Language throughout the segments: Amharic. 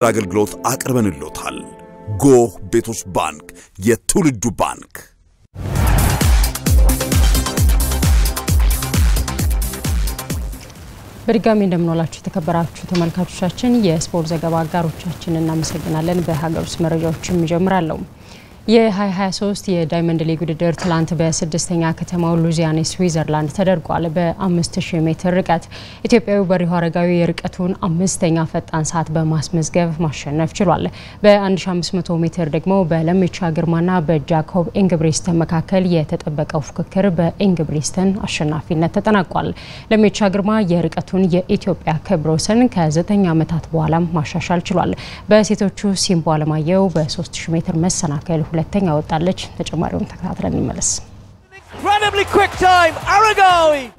አገልግሎት አቅርበንሎታል። ጎህ ቤቶች ባንክ የትውልዱ ባንክ። በድጋሚ እንደምንዋላችሁ የተከበራችሁ ተመልካቾቻችን፣ የስፖርት ዘገባ አጋሮቻችን እናመሰግናለን። በሀገር ውስጥ መረጃዎችም ይጀምራለሁ። የ2023 የዳይመንድ ሊግ ውድድር ትላንት በስድስተኛ ከተማው ሉዚያኔ ስዊዘርላንድ ተደርጓል። በ5000 ሜትር ርቀት ኢትዮጵያዊ በሪሁ አረጋዊ የርቀቱን አምስተኛ ፈጣን ሰዓት በማስመዝገብ ማሸነፍ ችሏል። በ1500 ሜትር ደግሞ በለሜቻ ግርማና በጃኮብ ኢንግብሪስተን መካከል የተጠበቀው ፉክክር በኢንግብሪስተን አሸናፊነት ተጠናቋል። ለሜቻ ግርማ የርቀቱን የኢትዮጵያ ክብረ ወሰን ከ9 ዓመታት በኋላም ማሻሻል ችሏል። በሴቶቹ ሲምቦ አለማየሁ በ3000 ሜትር መሰናከል ሁለተኛ ወጣለች። ተጨማሪውን ተከታትለን እንመለስ።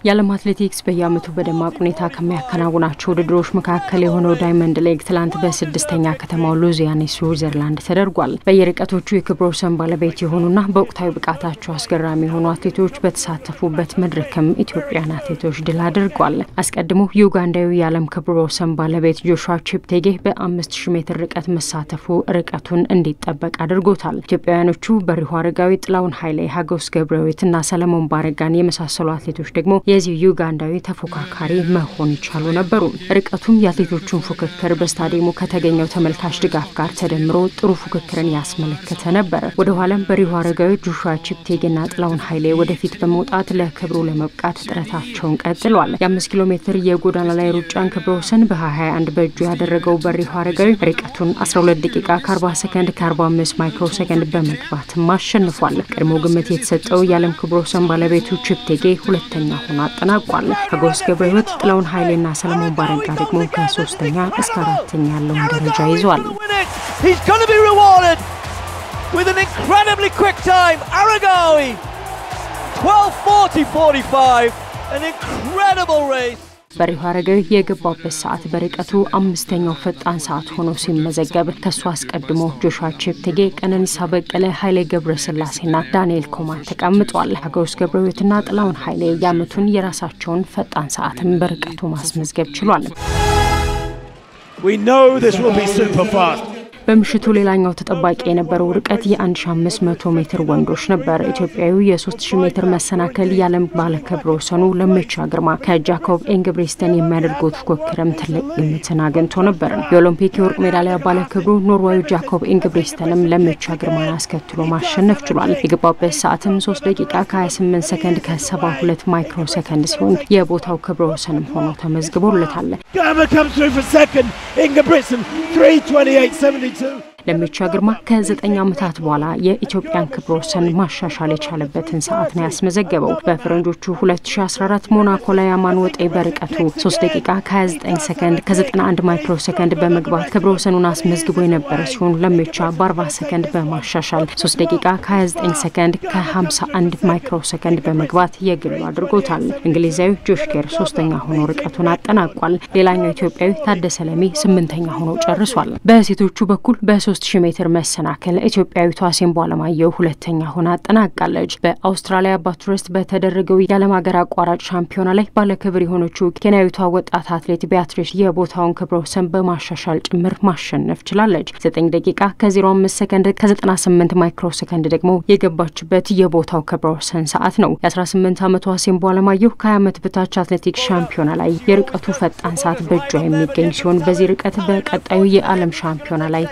የዓለም አትሌቲክስ በየዓመቱ በደማቅ ሁኔታ ከሚያከናውናቸው ውድድሮች መካከል የሆነው ዳይመንድ ሊግ ትላንት በስድስተኛ ከተማው ሉዚያኔ ስዊዘርላንድ ተደርጓል። በየርቀቶቹ የክብረ ወሰን ባለቤት የሆኑና በወቅታዊ ብቃታቸው አስገራሚ የሆኑ አትሌቶች በተሳተፉበት መድረክም ኢትዮጵያን አትሌቶች ድል አድርገዋል። አስቀድሞ ዩጋንዳዊ የዓለም ክብረ ወሰን ባለቤት ጆሹዋ ቺፕቴጌ በ5000 ሜትር ርቀት መሳተፉ ርቀቱን እንዲጠበቅ አድርጎታል። ኢትዮጵያውያኖቹ በሪሁ አረጋዊ፣ ጥላውን ኃይሌ፣ ሀጎስ ገብረሕይወትና ሰለሞን ባረጋን የመሳሰሉ አትሌቶች ደግሞ የዚህ ዩጋንዳዊ ተፎካካሪ መሆን ይቻሉ ነበሩ። ርቀቱም የአትሌቶቹን ፉክክር በስታዲየሙ ከተገኘው ተመልካች ድጋፍ ጋር ተደምሮ ጥሩ ፉክክርን ያስመለከተ ነበር። ወደ ኋላም በሪሁ አረጋዊ፣ ጆሹዋ ቺፕቴጌና ጥላውን ኃይሌ ወደፊት በመውጣት ለክብሩ ለመብቃት ጥረታቸውን ቀጥለዋል። የአምስት ኪሎ ሜትር የጎዳና ላይ ሩጫን ክብረ ወሰን በ21 በእጁ ያደረገው በሪሁ አረጋዊ ርቀቱን 12 ደቂቃ ከ40 ሰከንድ ከ45 ማይክሮ ሰከንድ በመግባትም አሸንፏል። ቀድሞ ግምት የተሰጠው የዓለም ክብረ ወሰን ባለቤቱ ቺፕቴጌ ሁለተኛ ሆኖ አጠናቋል። ሀጎስ ገብረ ሕይወት፣ ጥላውን ኃይሌና ሰለሞን ባረጋ ደግሞ ከሶስተኛ እስከ አራተኛ ያለውን ደረጃ ይዟል። በሪሁ አረጋዊ የገባበት ሰዓት በርቀቱ አምስተኛው ፈጣን ሰዓት ሆኖ ሲመዘገብ ከሱ አስቀድሞ ጆሹዋ ቼፕቴጌ፣ ቀነኒሳ በቀለ፣ ኃይሌ ገብረ ስላሴና ዳንኤል ኮማን ተቀምጧል። ሀገውስ ገብረ ሕይወትና ጥላውን ኃይሌ የዓመቱን የራሳቸውን ፈጣን ሰዓትን በርቀቱ ማስመዝገብ ችሏል። በምሽቱ ሌላኛው ተጠባቂ የነበረው ርቀት የ1500 ሜትር ወንዶች ነበር። ኢትዮጵያዊው የ3000 ሜትር መሰናከል የዓለም ባለክብረ ወሰኑ ለሜቻ ግርማ ከጃኮብ ኢንግብሪስተን የሚያደርጉት ፉክክርም ትልቅ ግምትን አግኝቶ ነበር። የኦሎምፒክ የወርቅ ሜዳሊያ ባለክብሩ ኖርዌዩ ጃኮብ ኢንግብሪስተንም ለሜቻ ግርማን አስከትሎ ማሸነፍ ችሏል። የገባበት ሰዓትም 3 ደቂቃ ከ28 ሰከንድ ከ72 ማይክሮ ሰከንድ ሲሆን የቦታው ክብረ ወሰንም ሆኖ ተመዝግቦለታል። two. ለሜቻ ግርማ ከዘጠኝ ዓመታት በኋላ የኢትዮጵያን ክብረ ወሰን ማሻሻል የቻለበትን ሰዓት ነው ያስመዘገበው። በፈረንጆቹ 2014 ሞናኮ ላይ አማን ወጤ በርቀቱ 3 ደቂቃ ከ29 ሰከንድ ከ91 ማይክሮ ሰከንድ በመግባት ክብረ ወሰኑን አስመዝግቦ የነበረ ሲሆን ለሜቻ በ40 ሰከንድ በማሻሻል 3 ደቂቃ ከ29 ሰከንድ ከ51 ማይክሮ ሰከንድ በመግባት የግሉ አድርጎታል። እንግሊዛዊ ጆሽ ኬር ሶስተኛ ሆኖ ርቀቱን አጠናቋል። ሌላኛው ኢትዮጵያዊ ታደሰ ለሜ ስምንተኛ ሆኖ ጨርሷል። በሴቶቹ በኩል በ3000 ሜትር መሰናክል ኢትዮጵያዊቷ ሲምቦ አለማየሁ ሁለተኛ ሆና አጠናቃለች። በአውስትራሊያ ባትረስት በተደረገው የዓለም ሀገር አቋራጭ ሻምፒዮና ላይ ባለክብር የሆነችው ኬንያዊቷ ወጣት አትሌት ቢያትሪስ የቦታውን ክብረ ወሰን በማሻሻል ጭምር ማሸነፍ ችላለች። 9 ደቂቃ ከ05 ሰከንድ ከ98 ማይክሮ ሰከንድ ደግሞ የገባችበት የቦታው ክብረ ወሰን ሰዓት ነው። የ18 ዓመቷ ሲምቦ አለማየሁ ከ20 ዓመት በታች አትሌቲክስ ሻምፒዮና ላይ የርቀቱ ፈጣን ሰዓት በእጇ የሚገኝ ሲሆን በዚህ ርቀት በቀጣዩ የዓለም ሻምፒዮና ላይ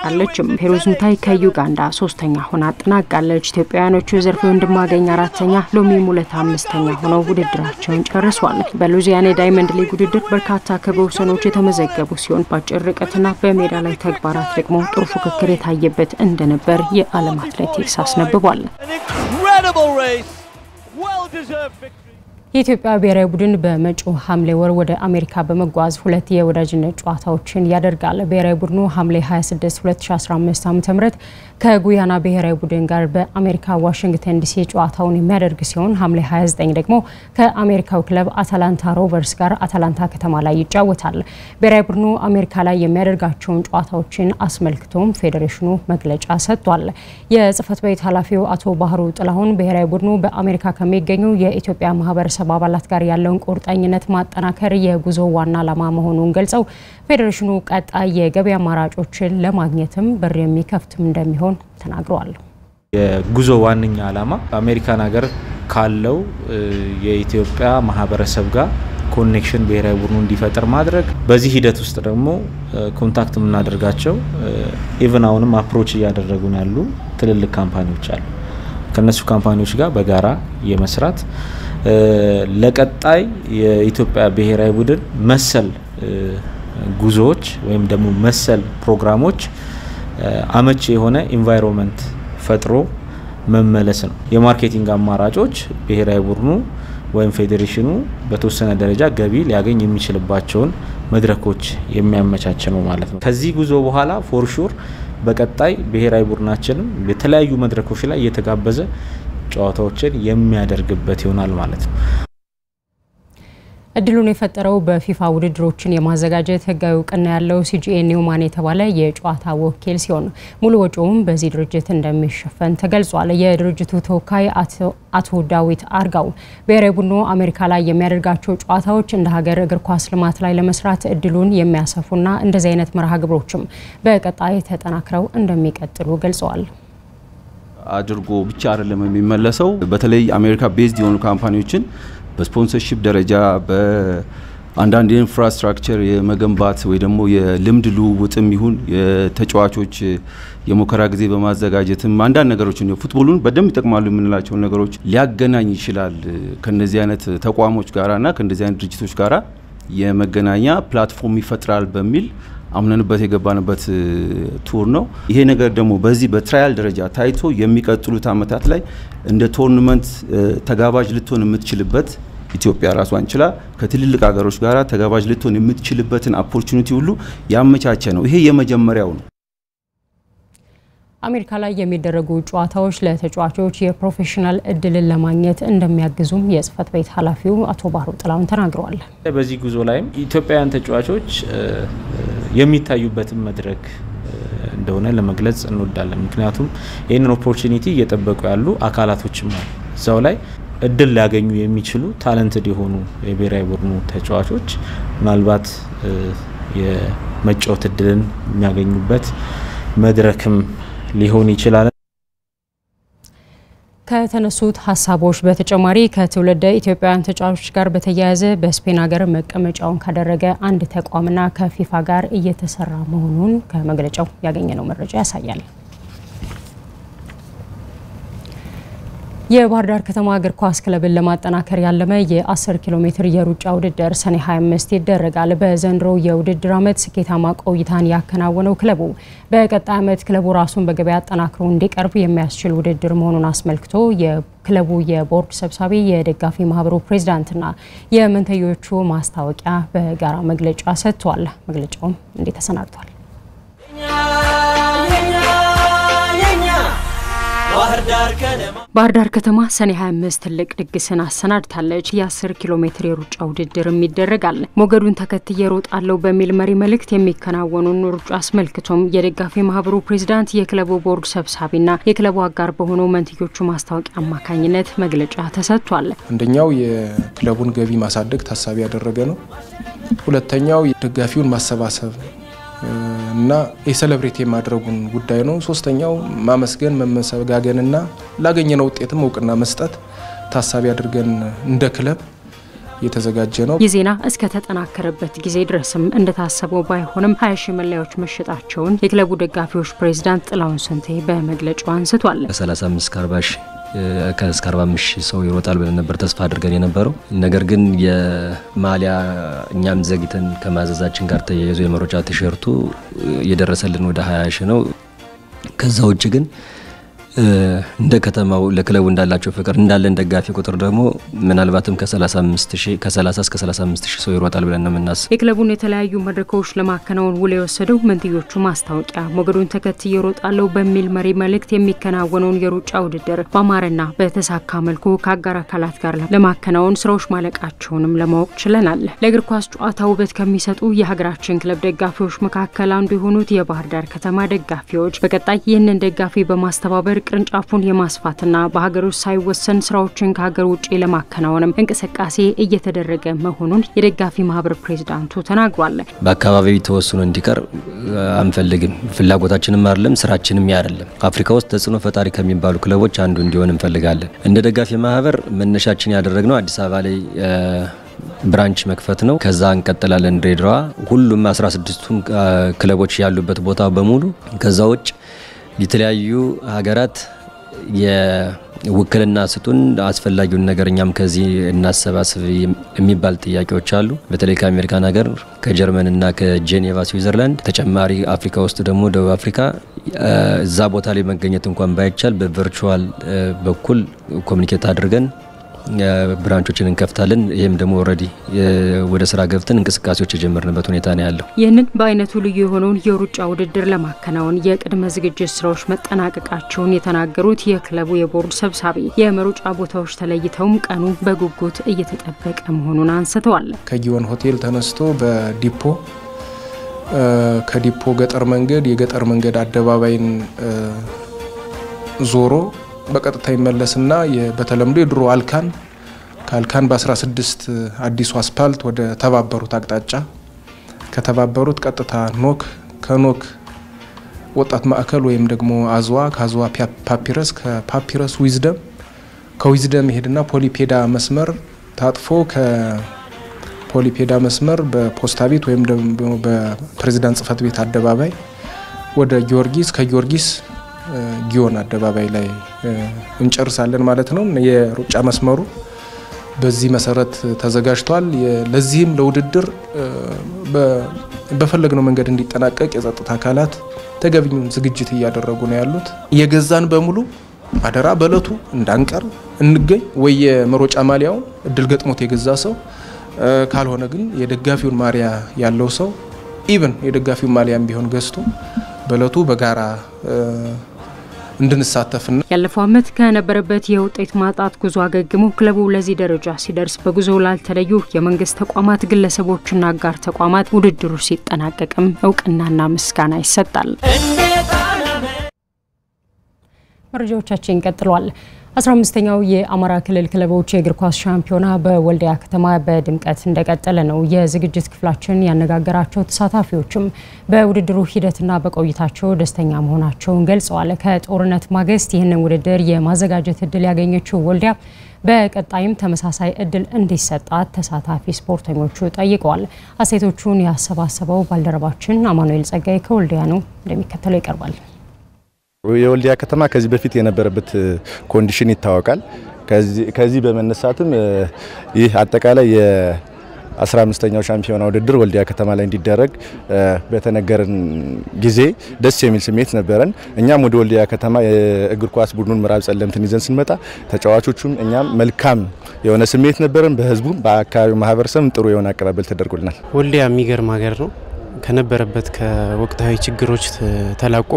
ትጠበቃለችም። ፔሩዝ ቹሙታይ ከዩጋንዳ ሶስተኛ ሆና አጠናቃለች። ኢትዮጵያውያኖቹ ዘርፌ ወንድማገኝ አራተኛ፣ ሎሚ ሙለታ አምስተኛ ሆነው ውድድራቸውን ጨርሷል። በሉዚያኔ ዳይመንድ ሊግ ውድድር በርካታ ክብረ ወሰኖች የተመዘገቡ ሲሆን በአጭር ርቀትና በሜዳ ላይ ተግባራት ደግሞ ጥሩ ፉክክር የታየበት እንደነበር የዓለም አትሌቲክስ አስነብቧል። የኢትዮጵያ ብሔራዊ ቡድን በመጪው ሐምሌ ወር ወደ አሜሪካ በመጓዝ ሁለት የወዳጅነት ጨዋታዎችን ያደርጋል። ብሔራዊ ቡድኑ ሐምሌ 26 2015 ዓ.ም ከጉያና ብሔራዊ ቡድን ጋር በአሜሪካ ዋሽንግተን ዲሲ ጨዋታውን የሚያደርግ ሲሆን ሐምሌ 29 ደግሞ ከአሜሪካው ክለብ አታላንታ ሮቨርስ ጋር አታላንታ ከተማ ላይ ይጫወታል። ብሔራዊ ቡድኑ አሜሪካ ላይ የሚያደርጋቸውን ጨዋታዎችን አስመልክቶም ፌዴሬሽኑ መግለጫ ሰጥቷል። የጽህፈት ቤት ኃላፊው አቶ ባህሩ ጥላሁን ብሔራዊ ቡድኑ በአሜሪካ ከሚገኙ የኢትዮጵያ ማህበረሰብ አባላት ጋር ያለውን ቁርጠኝነት ማጠናከር የጉዞ ዋና ዓላማ መሆኑን ገልጸው ፌዴሬሽኑ ቀጣይ የገበያ አማራጮችን ለማግኘትም በር የሚከፍትም እንደሚሆን ተናግረዋል። የጉዞ ዋነኛ ዓላማ አሜሪካን ሀገር ካለው የኢትዮጵያ ማህበረሰብ ጋር connection ብሔራዊ ቡድኑ እንዲፈጠር ማድረግ፣ በዚህ ሂደት ውስጥ ደግሞ contact የምናደርጋቸው even አሁንም approach እያደረጉን ያሉ ትልልቅ company ዎች አሉ። ከነሱ company ዎች ጋር በጋራ የመስራት ለቀጣይ የኢትዮጵያ ብሔራዊ ቡድን መሰል ጉዞዎች ወይም ደግሞ መሰል ፕሮግራሞች አመቺ የሆነ environment ፈጥሮ መመለስ ነው። የ marketing አማራጮች ብሔራዊ ቡድኑ ወይም ፌዴሬሽኑ በተወሰነ ደረጃ ገቢ ሊያገኝ የሚችልባቸውን መድረኮች የሚያመቻች ነው ማለት ነው። ከዚህ ጉዞ በኋላ for sure በቀጣይ ብሔራዊ ቡድናችንም የተለያዩ መድረኮች ላይ እየተጋበዘ ጨዋታዎችን የሚያደርግበት ይሆናል ማለት ነው። እድሉን የፈጠረው በፊፋ ውድድሮችን የማዘጋጀት ሕጋዊ እውቅና ያለው ሲጂኤ ኒውማን የተባለ የጨዋታ ወኪል ሲሆን ሙሉ ወጪውም በዚህ ድርጅት እንደሚሸፈን ተገልጿል። የድርጅቱ ተወካይ አቶ ዳዊት አርጋው ብሔራዊ ቡድኑ አሜሪካ ላይ የሚያደርጋቸው ጨዋታዎች እንደ ሀገር እግር ኳስ ልማት ላይ ለመስራት እድሉን የሚያሰፉና እንደዚህ አይነት መርሃ ግብሮችም በቀጣይ ተጠናክረው እንደሚቀጥሉ ገልጸዋል። አድርጎ ብቻ አይደለም የሚመለሰው። በተለይ አሜሪካ based የሆኑ company ዎችን በ sponsorship ደረጃ በአንዳንድ የ infrastructure የመገንባት ወይ ደግሞ የልምድ ልውውጥም ይሁን የተጫዋቾች የሙከራ ጊዜ በማዘጋጀትም አንዳንድ ነገሮች football ኡን በደንብ ይጠቅማሉ የምንላቸውን ነገሮች ሊያገናኝ ይችላል። ከነዚህ አይነት ተቋሞች ጋራና ከነዚህ አይነት ድርጅቶች ጋራ የመገናኛ platform ይፈጥራል በሚል አምነንበት የገባንበት tour ነው። ይሄ ነገር ደግሞ በዚህ በ trial ደረጃ ታይቶ የሚቀጥሉት ዓመታት ላይ እንደ tournament ተጋባዥ ልትሆን የምትችልበት ኢትዮጵያ ራሷን ችላ ከትልልቅ ሀገሮች ጋር ተጋባዥ ልትሆን የምትችልበትን opportunity ሁሉ ያመቻቸ ነው። ይሄ የመጀመሪያው ነው። አሜሪካ ላይ የሚደረጉ ጨዋታዎች ለተጫዋቾች የ professional እድልን ለማግኘት እንደሚያግዙም የጽህፈት ቤት ኃላፊው አቶ ባህሩ ጥላሁን ተናግረዋል። በዚህ ጉዞ ላይም ኢትዮጵያውያን ተጫዋቾች የሚታዩበትን መድረክ እንደሆነ ለመግለጽ እንወዳለን። ምክንያቱም ይህንን opportunity እየጠበቁ ያሉ አካላቶችም አሉ። እዛው ላይ እድል ሊያገኙ የሚችሉ talented የሆኑ የብሔራዊ ቡድኑ ተጫዋቾች ምናልባት የመጫወት እድልን የሚያገኙበት መድረክም ሊሆን ይችላል። ከተነሱት ሀሳቦች በተጨማሪ ከትውልደ ኢትዮጵያውያን ተጫዋቾች ጋር በተያያዘ በስፔን ሀገር መቀመጫውን ካደረገ አንድ ተቋምና ከፊፋ ጋር እየተሰራ መሆኑን ከመግለጫው ያገኘነው መረጃ ያሳያል። የባህር ዳር ከተማ እግር ኳስ ክለብን ለማጠናከር ያለመ የ10 ኪሎ ሜትር የሩጫ ውድድር ሰኔ 25 ይደረጋል። በዘንድሮ የውድድር ዓመት ስኬታማ ቆይታን ያከናወነው ክለቡ በቀጣይ ዓመት ክለቡ ራሱን በገበያ አጠናክሮ እንዲቀርብ የሚያስችል ውድድር መሆኑን አስመልክቶ የክለቡ የቦርድ ሰብሳቢ፣ የደጋፊ ማህበሩ ፕሬዚዳንትና የመንተዮቹ ማስታወቂያ በጋራ መግለጫ ሰጥቷል። መግለጫውም እንዲህ ተሰናድቷል። ባህር ዳር ከተማ ሰኔ 25 ትልቅ ድግስን አሰናድታለች። የ10 ኪሎ ሜትር የሩጫ ውድድርም ይደረጋል። ሞገዱን ተከትዬ እሮጣለሁ በሚል መሪ መልእክት የሚከናወኑን ሩጫ አስመልክቶም የደጋፊ ማህበሩ ፕሬዚዳንት፣ የክለቡ ቦርድ ሰብሳቢና የክለቡ አጋር በሆነው መንትዮቹ ማስታወቂያ አማካኝነት መግለጫ ተሰጥቷል። አንደኛው የክለቡን ገቢ ማሳደግ ታሳቢ ያደረገ ነው። ሁለተኛው ደጋፊውን ማሰባሰብ እና የሴሌብሬት የማድረጉን ጉዳይ ነው። ሶስተኛው ማመስገን መመሰጋገንና ላገኘነው ውጤትም እውቅና መስጠት ታሳቢ አድርገን እንደ ክለብ የተዘጋጀ ነው። ይህ ዜና እስከ ተጠናከረበት ጊዜ ድረስም እንደታሰበው ባይሆንም ሀያ ሺህ መለያዎች መሸጣቸውን የክለቡ ደጋፊዎች ፕሬዚዳንት ጥላሁን ሰንቴ በመግለጫው አንስቷል። ከ35 እስከ 40 ሺህ እስከ 45 ሺህ ሰው ይሮጣል ብለን ነበር ተስፋ አድርገን የነበረው። ነገር ግን የማሊያ እኛም ዘግይተን ከማዘዛችን ጋር ተያይዞ የመሮጫ ቲሸርቱ የደረሰልን ወደ 20 ሺህ ነው። ከዛ ውጭ ግን እንደ ከተማው ለክለቡ እንዳላቸው ፍቅር እንዳለን ደጋፊ ቁጥር ደግሞ ምናልባትም ከ30 እስከ 35 ሺህ ሰው ይሮጣል ብለን ነው የምናስብ። የክለቡን የተለያዩ መድረኮች ለማከናወን ውል የወሰደው መንትዮቹ ማስታወቂያ ሞገዱን ተከትዬ እሮጣለሁ በሚል መሪ መልእክት የሚከናወነውን የሩጫ ውድድር በአማረና በተሳካ መልኩ ከአጋር አካላት ጋር ለማከናወን ስራዎች ማለቃቸውንም ለማወቅ ችለናል። ለእግር ኳስ ጨዋታ ውበት ከሚሰጡ የሀገራችን ክለብ ደጋፊዎች መካከል አንዱ የሆኑት የባህር ዳር ከተማ ደጋፊዎች በቀጣይ ይህንን ደጋፊ በማስተባበር ቅርንጫፉን የማስፋትና በሀገር ውስጥ ሳይወሰን ስራዎችን ከሀገር ውጭ ለማከናወንም እንቅስቃሴ እየተደረገ መሆኑን የደጋፊ ማህበር ፕሬዚዳንቱ ተናግሯል። በአካባቢው ተወስኖ እንዲቀር አንፈልግም። ፍላጎታችንም አይደለም፣ ስራችንም አይደለም። አፍሪካ ውስጥ ተጽዕኖ ፈጣሪ ከሚባሉ ክለቦች አንዱ እንዲሆን እንፈልጋለን። እንደ ደጋፊ ማህበር መነሻችን ያደረግነው አዲስ አበባ ላይ branch መክፈት ነው። ከዛ እንቀጥላለን ድሬዳዋ፣ ሁሉም 16ቱን ክለቦች ያሉበት ቦታ በሙሉ ከዛ ውጭ የተለያዩ ሀገራት የውክልና ስጡን፣ አስፈላጊውን ነገር እኛም ከዚህ እናሰባስብ የሚባል ጥያቄዎች አሉ። በተለይ ከአሜሪካን ሀገር ከጀርመንና ከጄኔቫ ስዊዘርላንድ፣ ተጨማሪ አፍሪካ ውስጥ ደግሞ ደቡብ አፍሪካ እዛ ቦታ ላይ መገኘት እንኳን ባይቻል በ virtual በኩል communicate አድርገን branch ኦችን እንከፍታለን። ይህም ደግሞ already ወደ ስራ ገብተን እንቅስቃሴዎች የጀመርንበት ሁኔታ ነው ያለው። ይህንን በአይነቱ ልዩ የሆነውን የሩጫ ውድድር ለማከናወን የቅድመ ዝግጅት ስራዎች መጠናቀቃቸውን የተናገሩት የክለቡ የቦርድ ሰብሳቢ የመሮጫ ቦታዎች ተለይተውም ቀኑ በጉጉት እየተጠበቀ መሆኑን አንስተዋል። ከጊዮን ሆቴል ተነስቶ በዲፖ ከዲፖ ገጠር መንገድ የገጠር መንገድ አደባባይን ዞሮ በቀጥታ ይመለስና በተለምዶ የድሮ አልካን ከአልካን በ16 አዲሱ አስፓልት ወደ ተባበሩት አቅጣጫ ከተባበሩት ቀጥታ ኖክ ከኖክ ወጣት ማዕከል ወይም ደግሞ አዝዋ ከአዝዋ ፓፒረስ ከፓፒረስ ዊዝደም ከዊዝደም ይሄድና ፖሊፔዳ መስመር ታጥፎ ከፖሊፔዳ መስመር በፖስታ ቤት ወይም ደግሞ በፕሬዚዳንት ጽህፈት ቤት አደባባይ ወደ ጊዮርጊስ ከጊዮርጊስ ጊዮን አደባባይ ላይ እንጨርሳለን ማለት ነው። የሩጫ መስመሩ በዚህ መሰረት ተዘጋጅቷል። ለዚህም ለውድድር በፈለግነው መንገድ እንዲጠናቀቅ የጸጥታ አካላት ተገቢውን ዝግጅት እያደረጉ ነው ያሉት። የገዛን በሙሉ አደራ በእለቱ እንዳንቀር እንገኝ ወይ የመሮጫ ማሊያውን እድል ገጥሞት የገዛ ሰው ካልሆነ ግን የደጋፊውን ማሊያ ያለው ሰው ኢቭን የደጋፊውን ማሊያም ቢሆን ገዝቶ በእለቱ በጋራ እንድንሳተፍና ያለፈው ዓመት ከነበረበት የውጤት ማጣት ጉዞ አገግሞ ክለቡ ለዚህ ደረጃ ሲደርስ በጉዞ ላልተለዩ የመንግስት ተቋማት፣ ግለሰቦችና አጋር ተቋማት ውድድሩ ሲጠናቀቅም እውቅናና ምስጋና ይሰጣል። መረጃዎቻችን ቀጥሏል። 15ኛው የአማራ ክልል ክለቦች የእግር ኳስ ሻምፒዮና በወልዲያ ከተማ በድምቀት እንደቀጠለ ነው። የዝግጅት ክፍላችን ያነጋገራቸው ተሳታፊዎችም በውድድሩ ሂደትና በቆይታቸው ደስተኛ መሆናቸውን ገልጸዋል። ከጦርነት ማግስት ይህንን ውድድር የማዘጋጀት እድል ያገኘችው ወልዲያ በቀጣይም ተመሳሳይ እድል እንዲሰጣት ተሳታፊ ስፖርተኞቹ ጠይቀዋል። አስተያየቶቹን ያሰባሰበው ባልደረባችን አማኑኤል ጸጋይ ከወልዲያ ነው፣ እንደሚከተለው ይቀርባል። የወልዲያ ከተማ ከዚህ በፊት የነበረበት condition ይታወቃል። ከዚህ በመነሳትም ይህ አጠቃላይ የ15ኛው ሻምፒዮና ውድድር ወልዲያ ከተማ ላይ እንዲደረግ በተነገረን ጊዜ ደስ የሚል ስሜት ነበረን። እኛም ወደ ወልዲያ ከተማ የእግር ኳስ ቡድኑን ምዕራብ ጸለምትን ይዘን ስንመጣ ተጫዋቾቹም እኛም መልካም የሆነ ስሜት ነበረን። በህዝቡም በአካባቢው ማህበረሰብም ጥሩ የሆነ አቀባበል ተደርጎልናል። ወልዲያ የሚገርም ሀገር ነው። ከነበረበት ከወቅታዊ ችግሮች ተላቆ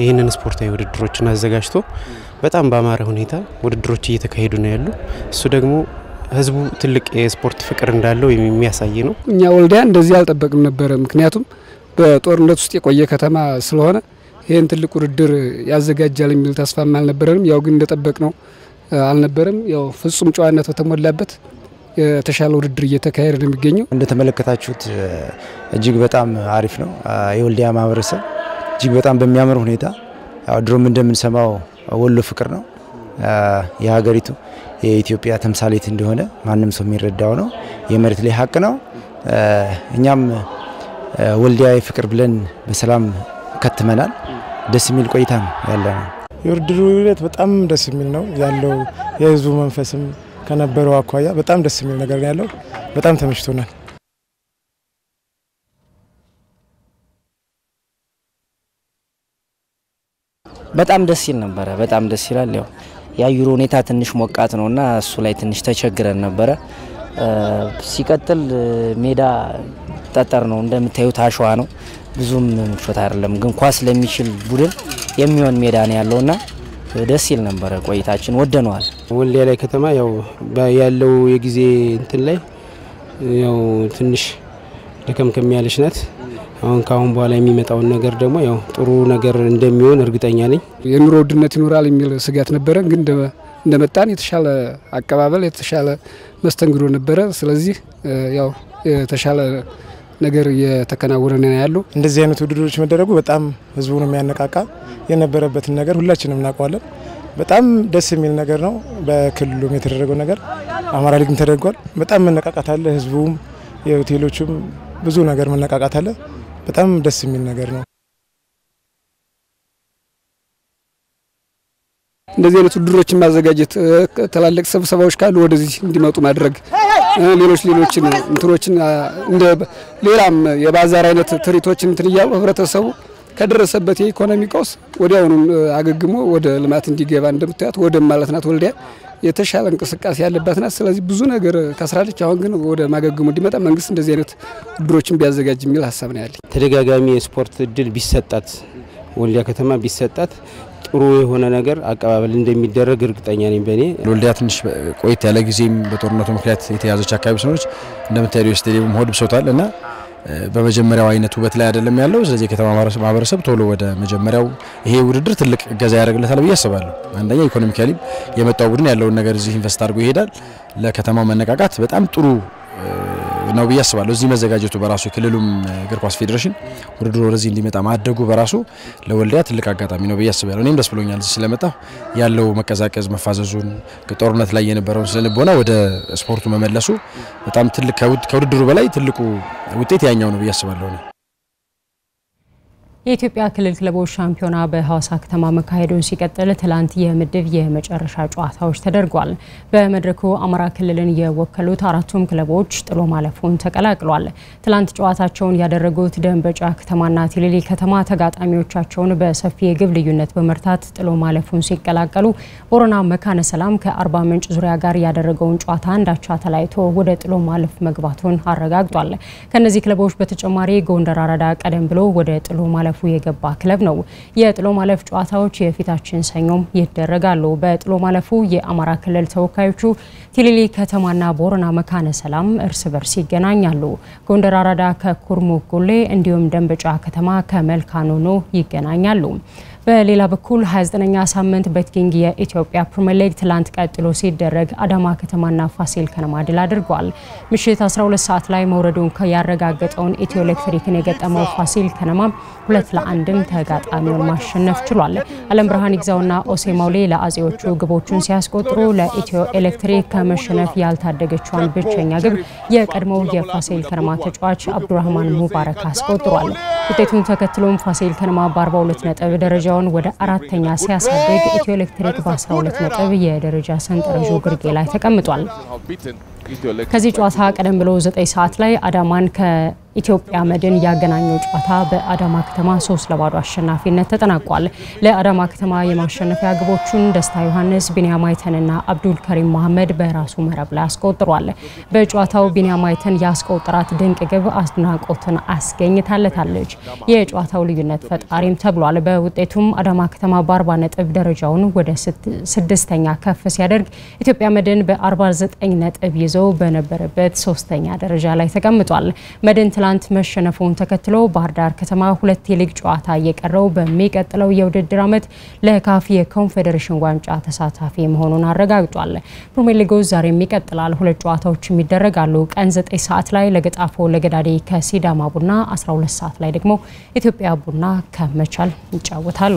ይህንን ስፖርታዊ ውድድሮችን አዘጋጅቶ በጣም በአማረ ሁኔታ ውድድሮች እየተካሄዱ ነው ያሉ። እሱ ደግሞ ህዝቡ ትልቅ የስፖርት ፍቅር እንዳለው የሚያሳይ ነው። እኛ ወልዲያ እንደዚህ አልጠበቅም ነበረ። ምክንያቱም በጦርነት ውስጥ የቆየ ከተማ ስለሆነ ይህን ትልቅ ውድድር ያዘጋጃል የሚል ተስፋም አልነበረንም። ያው ግን እንደጠበቅ ነው አልነበረም። ያው ፍጹም ጨዋነት በተሞላበት የተሻለ ውድድር እየተካሄደ ነው የሚገኘው። እንደተመለከታችሁት እጅግ በጣም አሪፍ ነው። የወልዲያ ማህበረሰብ እጅግ በጣም በሚያምር ሁኔታ ድሮም እንደምንሰማው ወሎ ፍቅር ነው የሀገሪቱ የኢትዮጵያ ተምሳሌት እንደሆነ ማንም ሰው የሚረዳው ነው። የመሬት ላይ ሀቅ ነው። እኛም ወልዲያ ፍቅር ብለን በሰላም ከትመናል። ደስ የሚል ቆይታ ነው ያለ ነው። የውድድሩ ሂደት በጣም ደስ የሚል ነው ያለው የህዝቡ መንፈስም ከነበረው አኳያ በጣም ደስ የሚል ነገር ያለው በጣም ተመችቶናል። በጣም ደስ ይል ነበረ። በጣም ደስ ይላል። ያው የአየሩ ሁኔታ ትንሽ ሞቃት ነው እና እሱ ላይ ትንሽ ተቸግረን ነበረ። ሲቀጥል ሜዳ ጠጠር ነው እንደምታዩት አሸዋ ነው። ብዙም ምቾት አይደለም፣ ግን ኳስ ለሚችል ቡድን የሚሆን ሜዳ ነው ያለውና ደስ ይል ነበረ ቆይታችን፣ ወደነዋል። ወልዲያ ላይ ከተማ ያው ያለው የጊዜ እንትን ላይ ያው ትንሽ ደከምከም ያለች ናት። አሁን ከአሁን በኋላ የሚመጣውን ነገር ደግሞ ያው ጥሩ ነገር እንደሚሆን እርግጠኛ ነኝ። የኑሮ ውድነት ይኖራል የሚል ስጋት ነበረ፣ ግን እንደመጣን የተሻለ አቀባበል የተሻለ መስተንግዶ ነበረ። ስለዚህ ያው የተሻለ ነገር እየተከናወነ ነው ያለው። እንደዚህ አይነት ውድድሮች መደረጉ በጣም ህዝቡን የሚያነቃቃ የነበረበትን ነገር ሁላችንም እናውቀዋለን። በጣም ደስ የሚል ነገር ነው። በክልሉም የተደረገው ነገር አማራ ሊግም ተደርጓል። በጣም መነቃቃት አለ። ህዝቡም የሆቴሎቹም ብዙ ነገር መነቃቃት አለ። በጣም ደስ የሚል ነገር ነው። እንደዚህ አይነት ውድድሮችን ማዘጋጀት፣ ትላልቅ ስብሰባዎች ካሉ ወደዚህ እንዲመጡ ማድረግ፣ ሌሎች ሌሎችን እንትኖችን እንደ ሌላም የባዛር አይነት ትርኢቶችን እንትን እያሉ ህብረተሰቡ ከደረሰበት የኢኮኖሚ ቀውስ ወዲያውኑ አገግሞ ወደ ልማት እንዲገባ እንደምታያት ወደ ማለት ናት ወልዲያ የተሻለ እንቅስቃሴ ያለባት ናት። ስለዚህ ብዙ ነገር ከስራለች። አሁን ግን ወደ ማገገሙ እንዲመጣ መንግስት እንደዚህ አይነት ውድድሮችን ቢያዘጋጅ የሚል ሀሳብ ነው ያለኝ። ተደጋጋሚ የስፖርት እድል ቢሰጣት ወልዲያ ከተማ ቢሰጣት ጥሩ የሆነ ነገር አቀባበል እንደሚደረግ እርግጠኛ ነኝ። በእኔ ወልዲያ ትንሽ ቆየት ያለ ጊዜም በጦርነቱ ምክንያት የተያዘች አካባቢ ስለሆነች እንደምታየው ስቴዲየም ሆድ ብሶታል እና በመጀመሪያው አይነት ውበት ላይ አይደለም ያለው። ስለዚህ የከተማ ማህበረሰብ ቶሎ ወደ መጀመሪያው ይሄ ውድድር ትልቅ እገዛ ያደርግለታል ብዬ አስባለሁ። አንደኛ economically የመጣው ቡድን ያለውን ነገር እዚህ invest አድርጎ ይሄዳል። ለከተማው መነቃቃት በጣም ጥሩ ነው ብዬ አስባለሁ። እዚህ መዘጋጀቱ በራሱ የክልሉም እግር ኳስ ፌዴሬሽን ውድድሩ ወደዚህ እንዲመጣ ማደጉ በራሱ ለወልዲያ ትልቅ አጋጣሚ ነው ብዬ አስባለሁ። እኔም ደስ ብሎኛል እዚህ ስለመጣሁ ያለው መቀዛቀዝ፣ መፋዘዙን ጦርነት ላይ የነበረውን ስለልቦና ወደ ስፖርቱ መመለሱ በጣም ትልቅ ከውድድሩ በላይ ትልቁ ውጤት ያኛው ነው ብዬ አስባለሁ። የኢትዮጵያ ክልል ክለቦች ሻምፒዮና በሐዋሳ ከተማ መካሄዱን ሲቀጥል ትላንት የምድብ የመጨረሻ ጨዋታዎች ተደርጓል። በመድረኩ አማራ ክልልን የወከሉት አራቱም ክለቦች ጥሎ ማለፉን ተቀላቅሏል። ትላንት ጨዋታቸውን ያደረጉት ደንበጫ ከተማና ቲሊሊ ከተማ ተጋጣሚዎቻቸውን በሰፊ የግብ ልዩነት በመርታት ጥሎ ማለፉን ሲቀላቀሉ፣ ቦረና መካነ ሰላም ከአርባ ምንጭ ዙሪያ ጋር ያደረገውን ጨዋታ አንዳቻ ተለያይቶ ወደ ጥሎ ማለፍ መግባቱን አረጋግጧል። ከእነዚህ ክለቦች በተጨማሪ ጎንደር አራዳ ቀደም ብሎ ወደ ጥሎ ማለፉ የገባ ክለብ ነው። የጥሎ ማለፍ ጨዋታዎች የፊታችን ሰኞም ይደረጋሉ። በጥሎ ማለፉ የአማራ ክልል ተወካዮቹ ቲሊሊ ከተማና ቦረና መካነ ሰላም እርስ በርስ ይገናኛሉ። ጎንደር አራዳ ከኩርሙክ ጎሌ እንዲሁም ደንበጫ ከተማ ከመልካ ኖኖ ይገናኛሉ። በሌላ በኩል 29ኛ ሳምንት ቤትኪንግ የኢትዮጵያ ፕሪምየር ሊግ ትላንት ቀጥሎ ሲደረግ አዳማ ከተማና ፋሲል ከነማ ድል አድርጓል። ምሽት 12 ሰዓት ላይ መውረዱን ያረጋገጠውን ኢትዮ ኤሌክትሪክን የገጠመው ፋሲል ከነማ ሁለት ለአንድም ተጋጣሚውን ማሸነፍ ችሏል። አለም ብርሃን ይግዛውና ኦሴ ማውሌ ለአጼዎቹ ግቦቹን ሲያስቆጥሩ ለኢትዮ ኤሌክትሪክ ከመሸነፍ ያልታደገችዋን ብቸኛ ግብ የቀድሞው የፋሲል ከነማ ተጫዋች አብዱራህማን ሙባረክ አስቆጥሯል። ውጤቱን ተከትሎም ፋሲል ከነማ በ42 ነጥብ ደረጃውን ወደ አራተኛ ሲያሳድግ ኢትዮ ኤሌክትሪክ በ12 ነጥብ የደረጃ ሰንጠረዡ ግርጌ ላይ ተቀምጧል። ከዚህ ጨዋታ ቀደም ብሎ 9 ሰዓት ላይ አዳማን ከኢትዮጵያ መድን ያገናኘው ጨዋታ በአዳማ ከተማ ሶስት ለባዶ አሸናፊነት ተጠናቋል። ለአዳማ ከተማ የማሸነፊያ ግቦቹን ደስታ ዮሐንስ፣ ቢንያም አይተንና አብዱል ከሪም መሐመድ በራሱ መረብ ላይ አስቆጥሯል። በጨዋታው ቢንያም አይተን ያስቆጠራት ድንቅ ግብ አድናቆትን አስገኝታለታለች። የጨዋታው ልዩነት ፈጣሪም ተብሏል። በውጤቱም አዳማ ከተማ በ40 ነጥብ ደረጃውን ወደ ስድስተኛ ከፍ ሲያደርግ ኢትዮጵያ መድን በ49 ነጥብ ይዞ በነበረበት ሶስተኛ ደረጃ ላይ ተቀምጧል። መድን ትላንት መሸነፉን ተከትሎ ባህር ዳር ከተማ ሁለት የሊግ ጨዋታ እየቀረው በሚቀጥለው የውድድር ዓመት ለካፍ የኮንፌዴሬሽን ዋንጫ ተሳታፊ መሆኑን አረጋግጧል። ፕሪሚየር ሊጉ ዛሬም ይቀጥላል። ሁለት ጨዋታዎችም ይደረጋሉ። ቀን 9 ሰዓት ላይ ለገጣፎ ለገዳዴ ከሲዳማ ቡና፣ 12 ሰዓት ላይ ደግሞ ኢትዮጵያ ቡና ከመቻል ይጫወታሉ።